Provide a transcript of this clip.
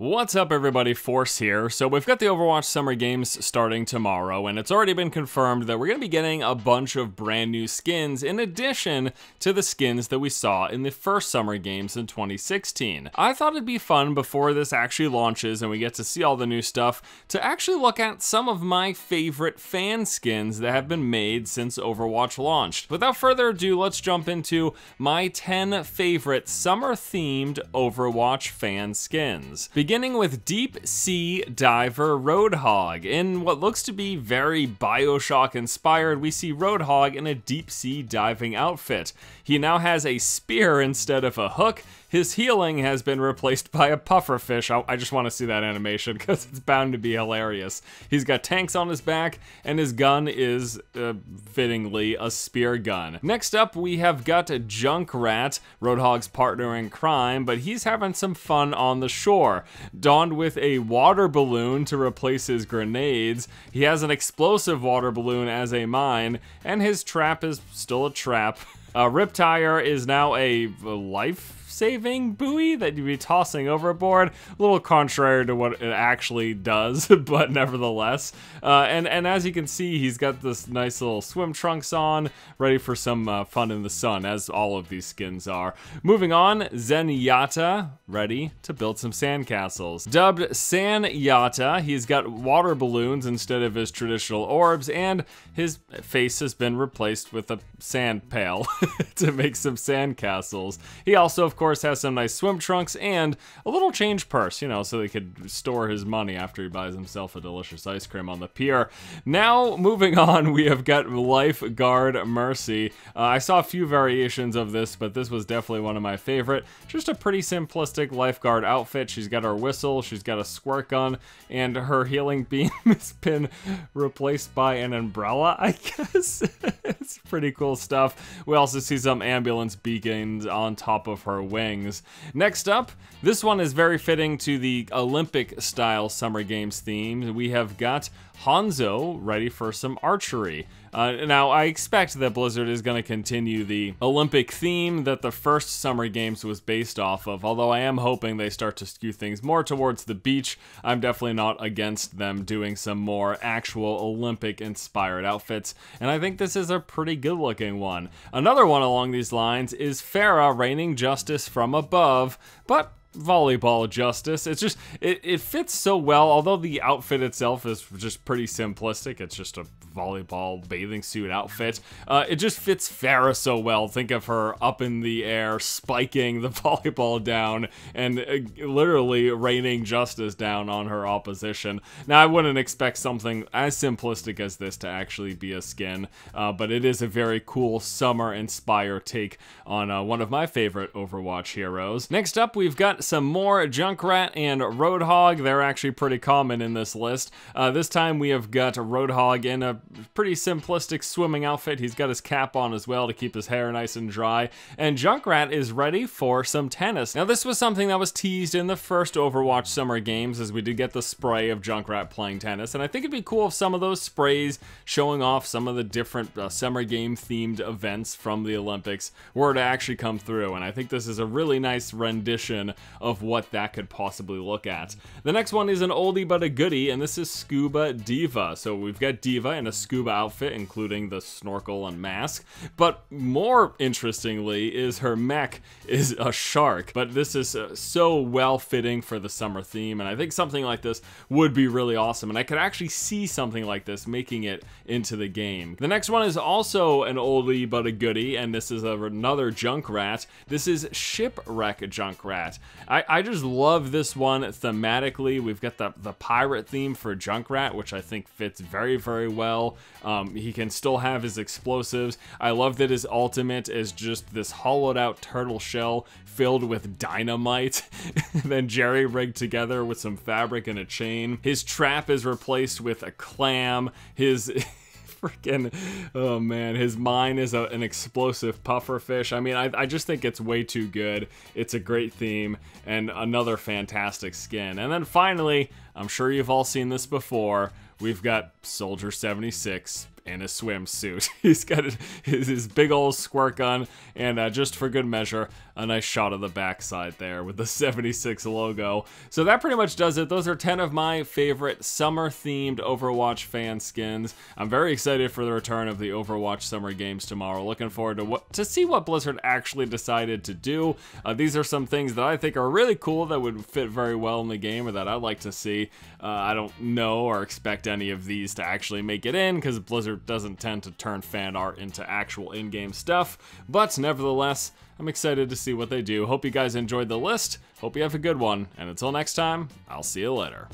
What's up everybody, Force here. So we've got the Overwatch Summer Games starting tomorrow, and it's already been confirmed that we're going to be getting a bunch of brand new skins in addition to the skins that we saw in the first Summer Games in 2016. I thought it'd be fun before this actually launches and we get to see all the new stuff to actually look at some of my favorite fan skins that have been made since Overwatch launched. Without further ado, let's jump into my 10 favorite summer-themed Overwatch fan skins beginning with Deep Sea Diver Roadhog. In what looks to be very Bioshock inspired, we see Roadhog in a deep sea diving outfit. He now has a spear instead of a hook, his healing has been replaced by a pufferfish. I, I just want to see that animation because it's bound to be hilarious. He's got tanks on his back, and his gun is, uh, fittingly, a spear gun. Next up, we have got a Junkrat, Roadhog's partner in crime, but he's having some fun on the shore. Donned with a water balloon to replace his grenades, he has an explosive water balloon as a mine, and his trap is still a trap. Uh, RIP-Tire is now a, a life saving buoy that you'd be tossing overboard. A little contrary to what it actually does, but nevertheless. Uh, and, and as you can see, he's got this nice little swim trunks on, ready for some uh, fun in the sun, as all of these skins are. Moving on, Zenyatta, ready to build some sandcastles. Dubbed Sanyata, he's got water balloons instead of his traditional orbs, and his face has been replaced with a sand pail to make some sandcastles. He also, of course, has some nice swim trunks and a little change purse, you know, so he could store his money after he buys himself a delicious ice cream on the pier. Now, moving on, we have got Lifeguard Mercy. Uh, I saw a few variations of this, but this was definitely one of my favorite. Just a pretty simplistic lifeguard outfit. She's got her whistle, she's got a squirt gun, and her healing beam has been replaced by an umbrella, I guess. it's pretty cool stuff. We also see some ambulance beacons on top of her wings. Next up, this one is very fitting to the Olympic style Summer Games theme. We have got Hanzo ready for some archery. Uh, now, I expect that Blizzard is going to continue the Olympic theme that the first Summer Games was based off of, although I am hoping they start to skew things more towards the beach. I'm definitely not against them doing some more actual Olympic-inspired outfits, and I think this is a pretty good-looking one. Another one along these lines is Pharah raining justice from above, but volleyball justice. It's just, it, it fits so well, although the outfit itself is just pretty simplistic. It's just a volleyball bathing suit outfit. Uh, it just fits Pharah so well. Think of her up in the air, spiking the volleyball down, and uh, literally raining justice down on her opposition. Now, I wouldn't expect something as simplistic as this to actually be a skin, uh, but it is a very cool summer-inspired take on uh, one of my favorite Overwatch heroes. Next up, we've got some more Junkrat and Roadhog. They're actually pretty common in this list. Uh, this time we have got Roadhog in a pretty simplistic swimming outfit. He's got his cap on as well to keep his hair nice and dry. And Junkrat is ready for some tennis. Now this was something that was teased in the first Overwatch Summer Games as we did get the spray of Junkrat playing tennis. And I think it'd be cool if some of those sprays showing off some of the different uh, Summer Game themed events from the Olympics were to actually come through. And I think this is a really nice rendition of what that could possibly look at. The next one is an oldie but a goodie, and this is Scuba D.Va. So we've got D.Va in a scuba outfit, including the snorkel and mask. But more interestingly is her mech is a shark. But this is uh, so well fitting for the summer theme, and I think something like this would be really awesome. And I could actually see something like this making it into the game. The next one is also an oldie but a goodie, and this is another Junkrat. This is Shipwreck Junkrat. I, I just love this one thematically. We've got the, the pirate theme for Junkrat, which I think fits very, very well. Um, he can still have his explosives. I love that his ultimate is just this hollowed out turtle shell filled with dynamite, then jerry rigged together with some fabric and a chain. His trap is replaced with a clam. His freaking, oh man, his mine is a, an explosive puffer fish. I mean, I, I just think it's way too good. It's a great theme and another fantastic skin. And then finally, I'm sure you've all seen this before. We've got Soldier 76 in a swimsuit. He's got his, his big old squirt gun, and uh, just for good measure, a nice shot of the backside there with the 76 logo. So that pretty much does it. Those are 10 of my favorite summer-themed Overwatch fan skins. I'm very excited for the return of the Overwatch Summer Games tomorrow. Looking forward to what to see what Blizzard actually decided to do. Uh, these are some things that I think are really cool that would fit very well in the game or that I'd like to see. Uh, I don't know or expect any of these to actually make it in because Blizzard doesn't tend to turn fan art into actual in-game stuff, but nevertheless, I'm excited to see what they do. Hope you guys enjoyed the list. Hope you have a good one, and until next time, I'll see you later.